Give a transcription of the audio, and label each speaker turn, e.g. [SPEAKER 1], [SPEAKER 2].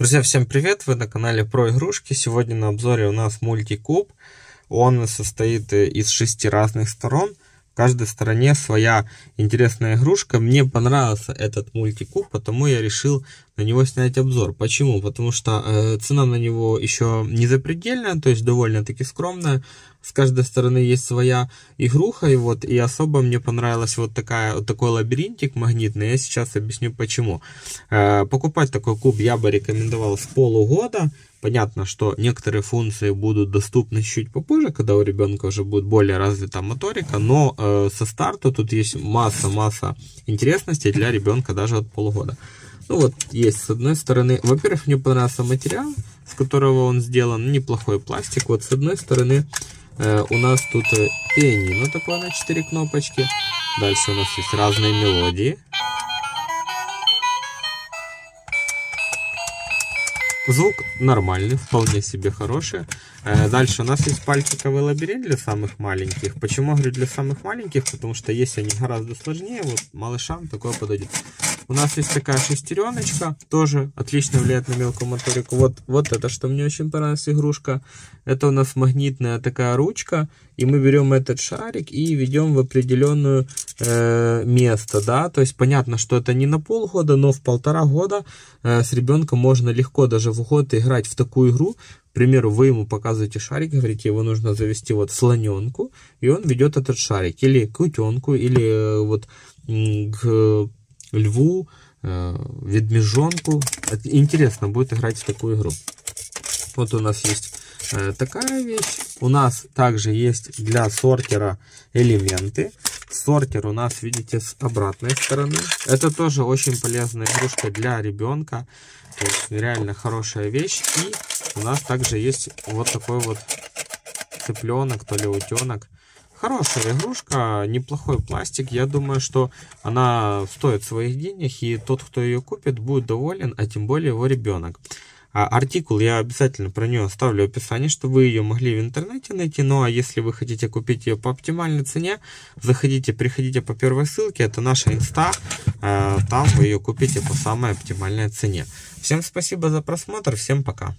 [SPEAKER 1] Друзья, всем привет! Вы на канале Про Игрушки. Сегодня на обзоре у нас мультикуб. Он состоит из шести разных сторон. Каждой стороне своя интересная игрушка. Мне понравился этот мультикуб, потому я решил на него снять обзор. Почему? Потому что э, цена на него еще не запредельная, то есть довольно-таки скромная. С каждой стороны есть своя игруха, и вот и особо мне понравилась вот такая вот такой лабиринтик магнитный. Я сейчас объясню почему. Э, покупать такой куб я бы рекомендовал с полугода. Понятно, что некоторые функции будут доступны чуть попозже, когда у ребенка уже будет более развита моторика, но э, со старта тут есть масса-масса интересностей для ребенка даже от полугода. Ну вот, есть с одной стороны, во-первых, мне понравился материал, с которого он сделан, неплохой пластик. Вот с одной стороны э, у нас тут пианино такое на 4 кнопочки. Дальше у нас есть разные мелодии. Звук нормальный, вполне себе хороший. Э, дальше у нас есть пальчиковый лабиринт для самых маленьких. Почему говорю для самых маленьких? Потому что есть они гораздо сложнее, вот малышам такое подойдет. У нас есть такая шестереночка, тоже отлично влияет на мелкую моторику. Вот, вот это, что мне очень понравилась игрушка. Это у нас магнитная такая ручка, и мы берем этот шарик и ведем в определенное э, место, да. То есть понятно, что это не на полгода, но в полтора года э, с ребенком можно легко даже в год играть в такую игру. К примеру, вы ему показываете шарик, говорите, его нужно завести вот слоненку, и он ведет этот шарик, или к утенку, или э, вот к льву, ведмежонку. Интересно будет играть в такую игру. Вот у нас есть э, такая вещь. У нас также есть для сортера элементы. Сортер у нас, видите, с обратной стороны. Это тоже очень полезная игрушка для ребенка. То есть реально хорошая вещь. И у нас также есть вот такой вот цыпленок, то ли утенок. Хорошая игрушка, неплохой пластик. Я думаю, что она стоит своих денег, и тот, кто ее купит, будет доволен, а тем более его ребенок. А артикул я обязательно про нее оставлю в описании, чтобы вы ее могли в интернете найти. Ну а если вы хотите купить ее по оптимальной цене, заходите, приходите по первой ссылке, это наша инста, э, там вы ее купите по самой оптимальной цене. Всем спасибо за просмотр, всем пока.